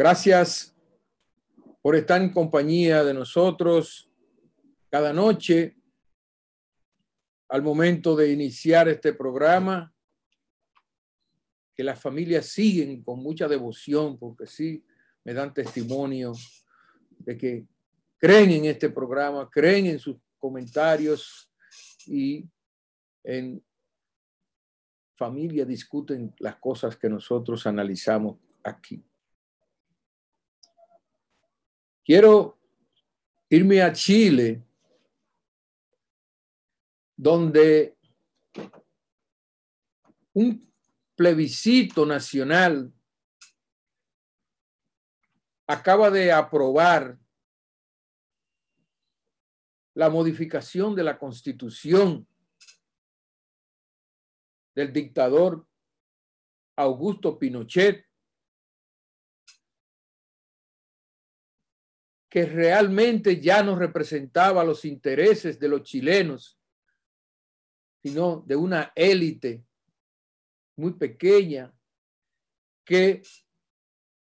Gracias por estar en compañía de nosotros cada noche al momento de iniciar este programa, que las familias siguen con mucha devoción, porque sí, me dan testimonio de que creen en este programa, creen en sus comentarios y en familia discuten las cosas que nosotros analizamos aquí. Quiero irme a Chile, donde un plebiscito nacional acaba de aprobar la modificación de la constitución del dictador Augusto Pinochet que realmente ya no representaba los intereses de los chilenos, sino de una élite muy pequeña que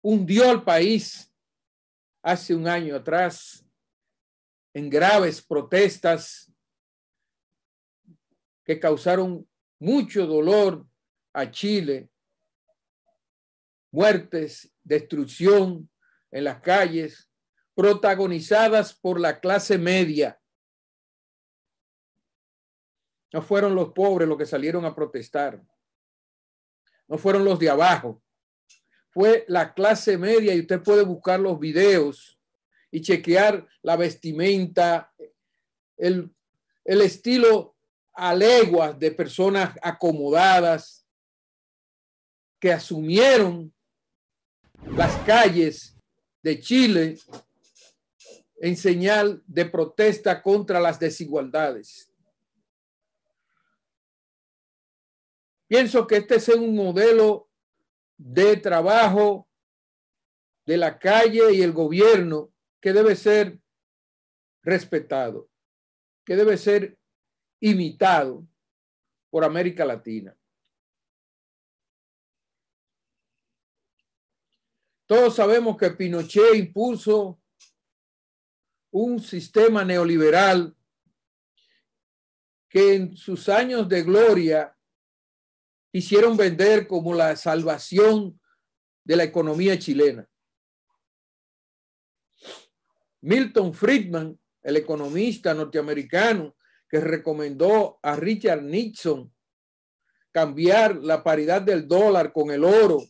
hundió al país hace un año atrás en graves protestas que causaron mucho dolor a Chile, muertes, destrucción en las calles, protagonizadas por la clase media. No fueron los pobres los que salieron a protestar. No fueron los de abajo. Fue la clase media y usted puede buscar los videos y chequear la vestimenta, el, el estilo a leguas de personas acomodadas que asumieron las calles de Chile en señal de protesta contra las desigualdades. Pienso que este es un modelo de trabajo de la calle y el gobierno que debe ser respetado, que debe ser imitado por América Latina. Todos sabemos que Pinochet impuso un sistema neoliberal que en sus años de gloria hicieron vender como la salvación de la economía chilena. Milton Friedman, el economista norteamericano que recomendó a Richard Nixon cambiar la paridad del dólar con el oro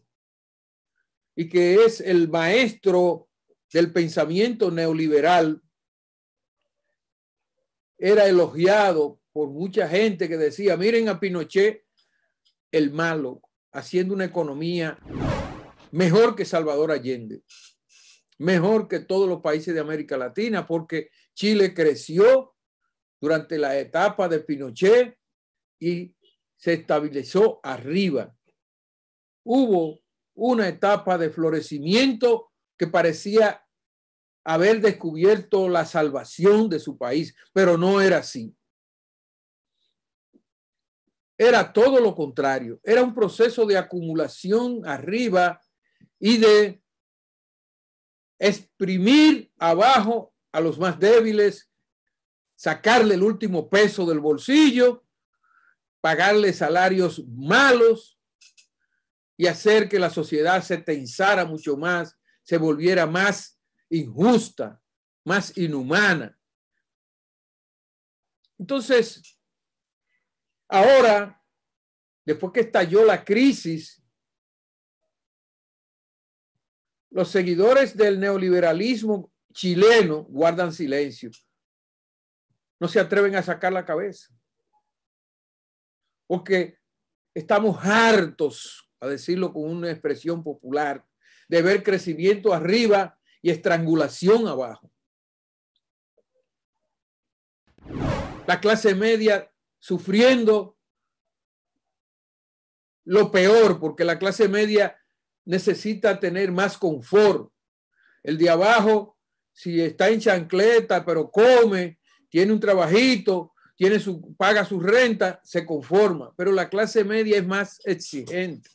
y que es el maestro del pensamiento neoliberal, era elogiado por mucha gente que decía, miren a Pinochet, el malo, haciendo una economía mejor que Salvador Allende, mejor que todos los países de América Latina, porque Chile creció durante la etapa de Pinochet y se estabilizó arriba. Hubo una etapa de florecimiento que parecía haber descubierto la salvación de su país, pero no era así. Era todo lo contrario, era un proceso de acumulación arriba y de exprimir abajo a los más débiles, sacarle el último peso del bolsillo, pagarle salarios malos y hacer que la sociedad se tensara mucho más, se volviera más injusta, más inhumana. Entonces, ahora, después que estalló la crisis, los seguidores del neoliberalismo chileno guardan silencio. No se atreven a sacar la cabeza. Porque estamos hartos, a decirlo con una expresión popular, de ver crecimiento arriba y estrangulación abajo. La clase media sufriendo lo peor, porque la clase media necesita tener más confort. El de abajo, si está en chancleta, pero come, tiene un trabajito, tiene su, paga su renta, se conforma. Pero la clase media es más exigente.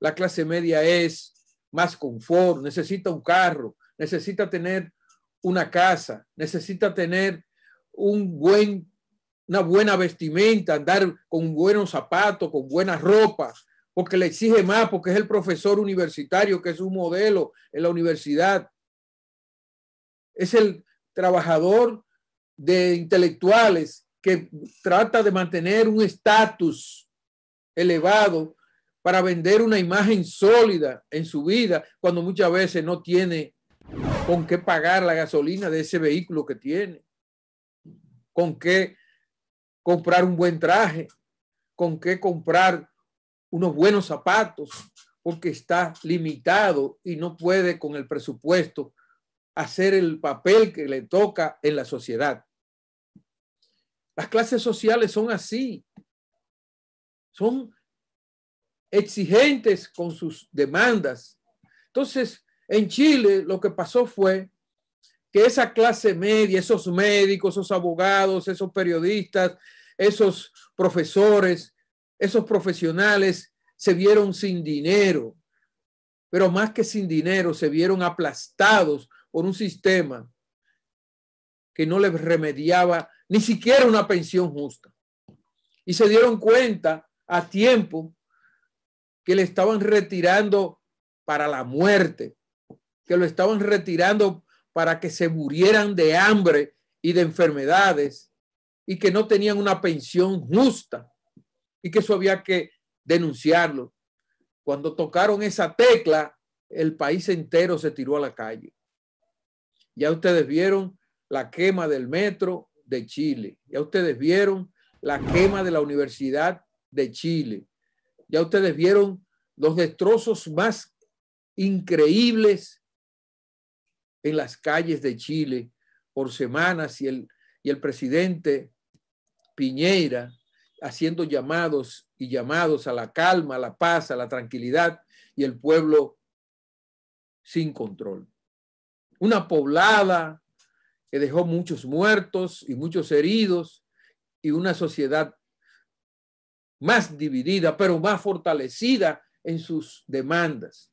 La clase media es más confort, necesita un carro, necesita tener una casa, necesita tener un buen, una buena vestimenta, andar con buenos zapatos, con buena ropa, porque le exige más, porque es el profesor universitario que es un modelo en la universidad. Es el trabajador de intelectuales que trata de mantener un estatus elevado para vender una imagen sólida en su vida cuando muchas veces no tiene con qué pagar la gasolina de ese vehículo que tiene, con qué comprar un buen traje, con qué comprar unos buenos zapatos, porque está limitado y no puede con el presupuesto hacer el papel que le toca en la sociedad. Las clases sociales son así, son exigentes con sus demandas. Entonces, en Chile lo que pasó fue que esa clase media, esos médicos, esos abogados, esos periodistas, esos profesores, esos profesionales se vieron sin dinero, pero más que sin dinero, se vieron aplastados por un sistema que no les remediaba ni siquiera una pensión justa. Y se dieron cuenta a tiempo que le estaban retirando para la muerte, que lo estaban retirando para que se murieran de hambre y de enfermedades y que no tenían una pensión justa y que eso había que denunciarlo. Cuando tocaron esa tecla, el país entero se tiró a la calle. Ya ustedes vieron la quema del metro de Chile. Ya ustedes vieron la quema de la Universidad de Chile. Ya ustedes vieron los destrozos más increíbles en las calles de Chile por semanas y el, y el presidente Piñeira haciendo llamados y llamados a la calma, a la paz, a la tranquilidad y el pueblo sin control. Una poblada que dejó muchos muertos y muchos heridos y una sociedad más dividida, pero más fortalecida en sus demandas,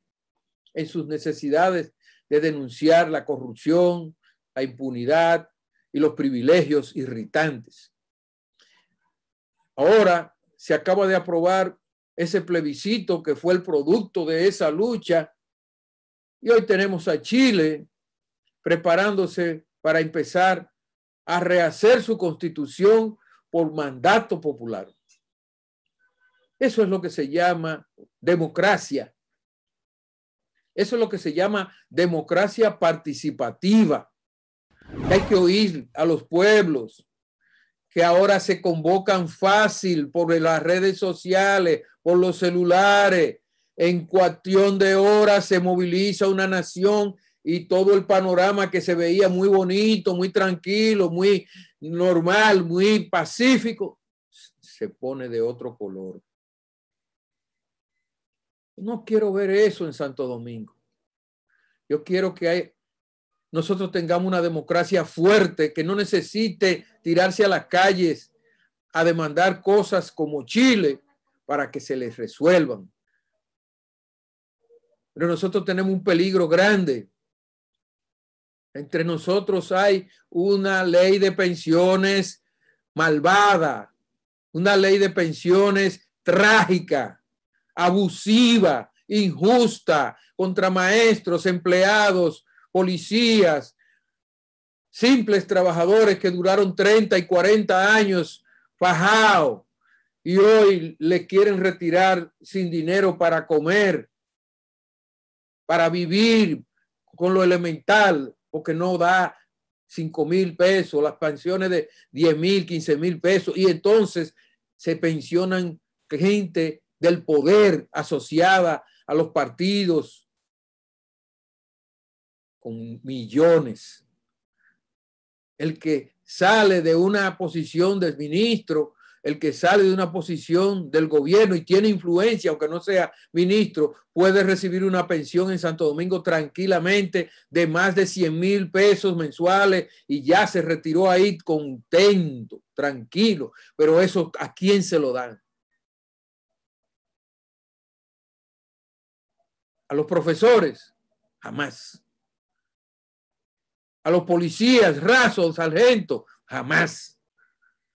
en sus necesidades de denunciar la corrupción, la impunidad y los privilegios irritantes. Ahora se acaba de aprobar ese plebiscito que fue el producto de esa lucha y hoy tenemos a Chile preparándose para empezar a rehacer su constitución por mandato popular. Eso es lo que se llama democracia. Eso es lo que se llama democracia participativa. Hay que oír a los pueblos que ahora se convocan fácil por las redes sociales, por los celulares. En cuestión de horas se moviliza una nación y todo el panorama que se veía muy bonito, muy tranquilo, muy normal, muy pacífico, se pone de otro color. No quiero ver eso en Santo Domingo. Yo quiero que nosotros tengamos una democracia fuerte, que no necesite tirarse a las calles a demandar cosas como Chile para que se les resuelvan. Pero nosotros tenemos un peligro grande. Entre nosotros hay una ley de pensiones malvada, una ley de pensiones trágica abusiva, injusta contra maestros, empleados, policías, simples trabajadores que duraron 30 y 40 años fajados y hoy le quieren retirar sin dinero para comer, para vivir con lo elemental, porque no da 5 mil pesos, las pensiones de 10 mil, 15 mil pesos, y entonces se pensionan gente del poder asociada a los partidos con millones. El que sale de una posición de ministro, el que sale de una posición del gobierno y tiene influencia, aunque no sea ministro, puede recibir una pensión en Santo Domingo tranquilamente de más de 100 mil pesos mensuales y ya se retiró ahí contento, tranquilo. Pero eso, ¿a quién se lo dan? A los profesores, jamás. A los policías, rasos, sargentos, jamás.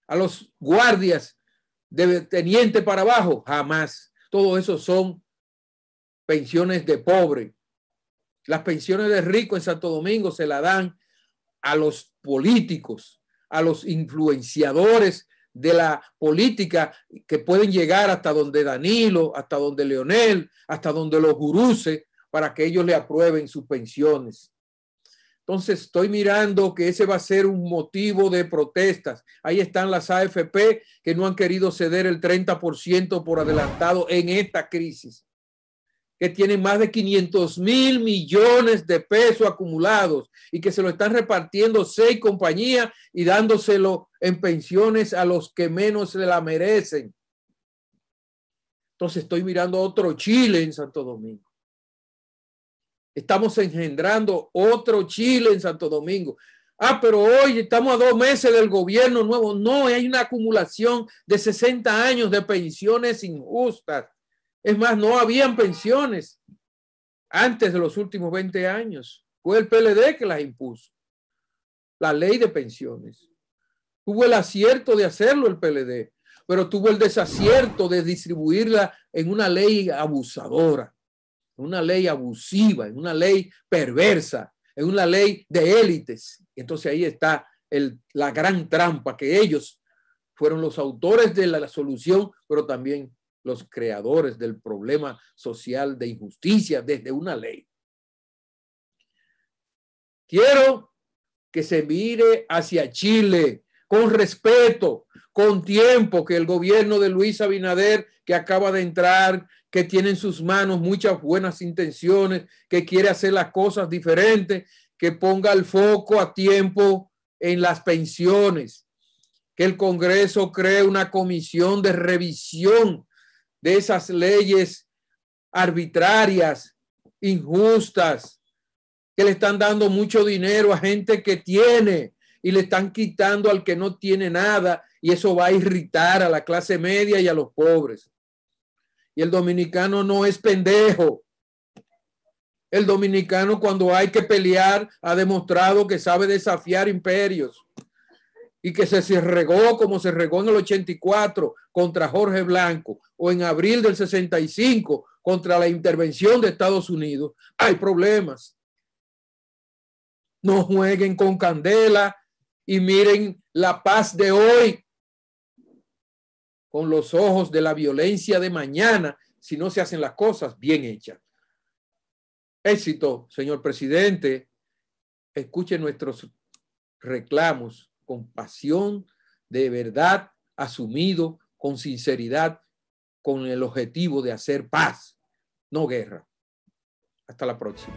A los guardias de teniente para abajo, jamás. Todo eso son pensiones de pobre. Las pensiones de rico en Santo Domingo se la dan a los políticos, a los influenciadores de la política que pueden llegar hasta donde Danilo, hasta donde Leonel, hasta donde los guruses, para que ellos le aprueben sus pensiones. Entonces estoy mirando que ese va a ser un motivo de protestas. Ahí están las AFP que no han querido ceder el 30% por adelantado en esta crisis que tienen más de 500 mil millones de pesos acumulados y que se lo están repartiendo seis compañías y dándoselo en pensiones a los que menos se la merecen. Entonces estoy mirando otro Chile en Santo Domingo. Estamos engendrando otro Chile en Santo Domingo. Ah, pero hoy estamos a dos meses del gobierno nuevo. No, hay una acumulación de 60 años de pensiones injustas es más, no habían pensiones antes de los últimos 20 años. Fue el PLD que las impuso. La ley de pensiones. Tuvo el acierto de hacerlo el PLD, pero tuvo el desacierto de distribuirla en una ley abusadora, en una ley abusiva, en una ley perversa, en una ley de élites. Entonces ahí está el, la gran trampa que ellos fueron los autores de la solución, pero también los creadores del problema social de injusticia desde una ley. Quiero que se mire hacia Chile con respeto, con tiempo, que el gobierno de Luis Abinader, que acaba de entrar, que tiene en sus manos muchas buenas intenciones, que quiere hacer las cosas diferentes, que ponga el foco a tiempo en las pensiones, que el Congreso cree una comisión de revisión de esas leyes arbitrarias, injustas, que le están dando mucho dinero a gente que tiene y le están quitando al que no tiene nada y eso va a irritar a la clase media y a los pobres. Y el dominicano no es pendejo. El dominicano cuando hay que pelear ha demostrado que sabe desafiar imperios y que se, regó como se regó en el 84 contra Jorge Blanco o en abril del 65 contra la intervención de Estados Unidos, hay problemas. No jueguen con candela y miren la paz de hoy con los ojos de la violencia de mañana si no se hacen las cosas bien hechas. Éxito, señor presidente. Escuche nuestros reclamos con pasión, de verdad, asumido, con sinceridad, con el objetivo de hacer paz, no guerra. Hasta la próxima.